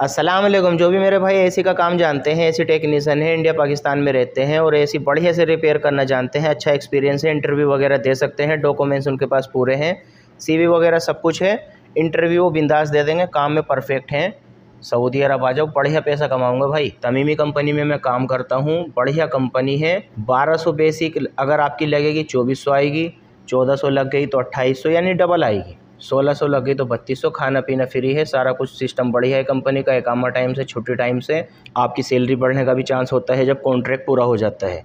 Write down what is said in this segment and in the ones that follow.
अस्सलाम वालेकुम। जो भी मेरे भाई एसी का काम जानते हैं, एसी टेक्नीशियन है, इंडिया, पाकिस्तान में रहते हैं और एसी बढ़िया से रिपेयर करना जानते हैं अच्छा एक्सपीरियंस है इंटरव्यू वगैरह दे सकते हैं डॉक्यूमेंट्स उनके पास पूरे हैं सीवी वगैरह सब कुछ है इंटरव्यू वो बिंदास दे देंगे, काम में परफेक्ट हैं। सऊदी अरब आ जाओ, बढ़िया पैसा कमाऊँगा भाई। तमीमी कंपनी में मैं काम करता हूँ, बढ़िया कंपनी है। बारह बेसिक अगर आपकी लगेगी, चौबीस आएगी, चौदह लग गई तो अट्ठाईस यानी डबल आएगी। सोलह सौ लगी तो बत्तीस सौ खाना पीना फ्री है। सारा कुछ सिस्टम बढ़िया है कंपनी का। एकामा टाइम से, छुट्टी टाइम से आपकी सैलरी बढ़ने का भी चांस होता है जब कॉन्ट्रैक्ट पूरा हो जाता है।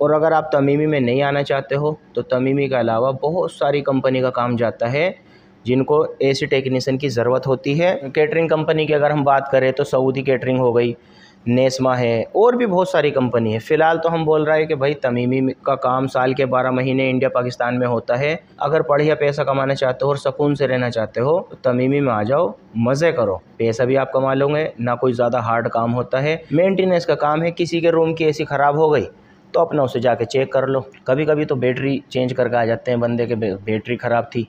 और अगर आप तमीमी में नहीं आना चाहते हो तो तमीमी के अलावा बहुत सारी कंपनी का काम जाता है जिनको एसी टेक्नीशियन की ज़रूरत होती है। कैटरिंग कंपनी की अगर हम बात करें तो सऊदी कैटरिंग हो गई नेस्मा है, और भी बहुत सारी कंपनी है। फ़िलहाल तो हम बोल रहे हैं कि भाई तमीमी का काम साल के बारह महीने इंडिया पाकिस्तान में होता है। अगर बढ़िया पैसा कमाना चाहते हो और सुकून से रहना चाहते हो तो तमीमी में आ जाओ, मज़े करो। पैसा भी आप कमा लोगे, ना कोई ज़्यादा हार्ड काम होता है। मेंटेनेंस का काम है, किसी के रूम की एसी ख़राब हो गई तो अपना उसे जाके चेक कर लो। कभी कभी तो बैटरी चेंज करके आ जाते हैं बंदे के बैटरी ख़राब थी।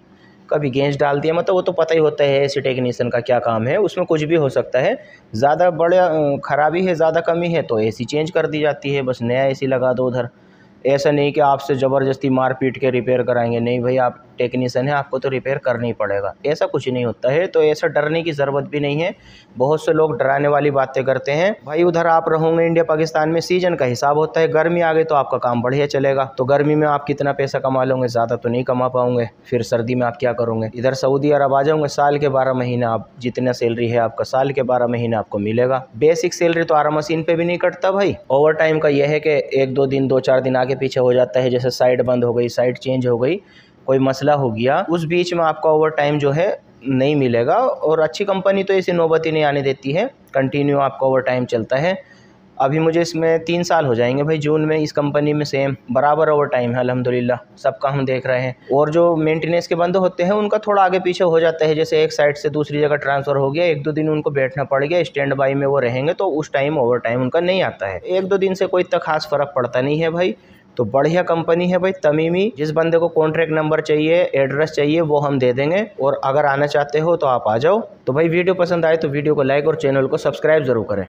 कभी गेंज डाल दिया मतलब वो तो पता ही होता है ऐसे टेक्नीसन का क्या काम है, उसमें कुछ भी हो सकता है। ज़्यादा बड़े ख़राबी है, ज़्यादा कमी है तो एसी चेंज कर दी जाती है, बस नया एसी लगा दो उधर। ऐसा नहीं कि आपसे ज़बरदस्ती मार पीट के रिपेयर कराएँगे। नहीं भाई, आप टेक्नीशियन है, आपको तो रिपेयर करना ही पड़ेगा। ऐसा कुछ नहीं होता है तो ऐसा डरने की ज़रूरत भी नहीं है। बहुत से लोग डराने वाली बातें करते हैं। भाई, उधर आप रहोगे इंडिया पाकिस्तान में सीज़न का हिसाब होता है। गर्मी आ गई तो आपका काम बढ़िया चलेगा। तो गर्मी में आप कितना पैसा कमा लोगे? ज़्यादा तो नहीं कमा पाओगे। फिर सर्दी में आप क्या करोगे? इधर सऊदी अरब आ जाओगे, साल के बारह महीने आप, जितना सैलरी है आपका, साल के बारह महीने आपको मिलेगा। बेसिक सैलरी तो आरा मशीन पे भी नहीं कटता भाई। ओवर टाइम का यह है कि एक दो दिन, दो चार दिन आगे पीछे हो जाता है, जैसे साइड बंद हो गई साइड चेंज हो गई, कोई मसला हो गया, उस बीच में आपका ओवर टाइम जो है नहीं मिलेगा और अच्छी कंपनी तो ऐसी नौबत ही नहीं आने देती है कंटिन्यू आपका ओवर टाइम चलता है। अभी मुझे इसमें तीन साल हो जाएँगे भाई, जून में इस कंपनी में सेम बराबर ओवर टाइम है अलहमदिल्ला सबका हम देख रहे हैं। और जो मेंटेनेंस के बंद होते हैं, उनका थोड़ा आगे पीछे हो जाता है, जैसे एक साइड से दूसरी जगह ट्रांसफ़र हो गया, एक दो दिन उनको बैठना पड़ गया स्टैंड बाई में वो रहेंगे तो उस टाइम ओवर टाइम उनका नहीं आता है। एक दो दिन से कोई इतना खास फ़र्क पड़ता नहीं है भाई। तो बढ़िया कंपनी है भाई, तमीमी। जिस बंदे को कॉन्ट्रैक्ट नंबर चाहिए एड्रेस चाहिए, वो हम दे देंगे। और अगर आना चाहते हो तो आप आ जाओ। तो भाई वीडियो पसंद आए तो वीडियो को लाइक और चैनल को सब्सक्राइब ज़रूर करें।